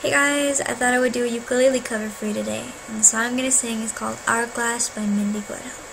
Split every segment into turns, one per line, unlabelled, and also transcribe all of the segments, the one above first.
Hey guys, I thought I would do a ukulele cover for you today, and the song I'm going to sing is called Hourglass by Mindy Gledhill.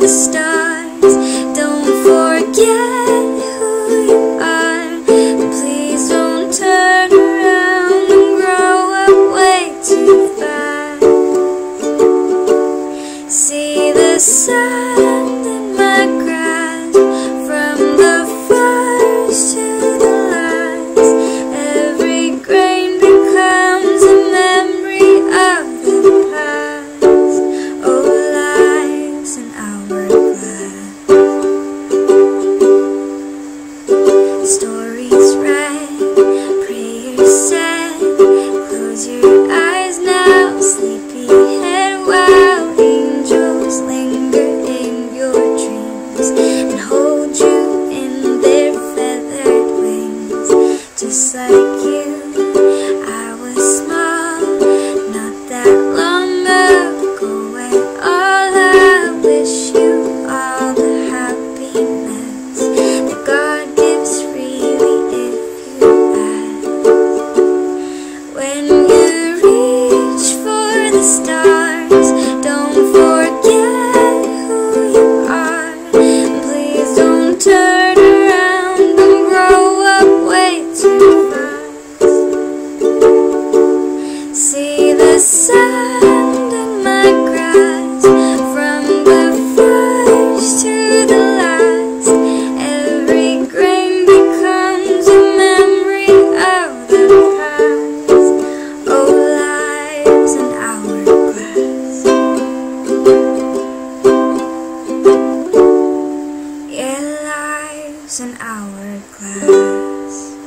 The stars, don't forget who you are. Please don't turn around and grow up way too fast. See the sun say. It's an hourglass.